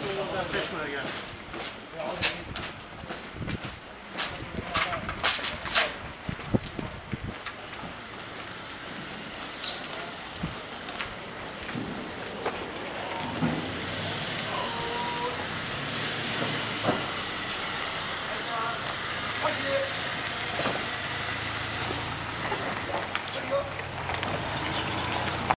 That fish motor, again.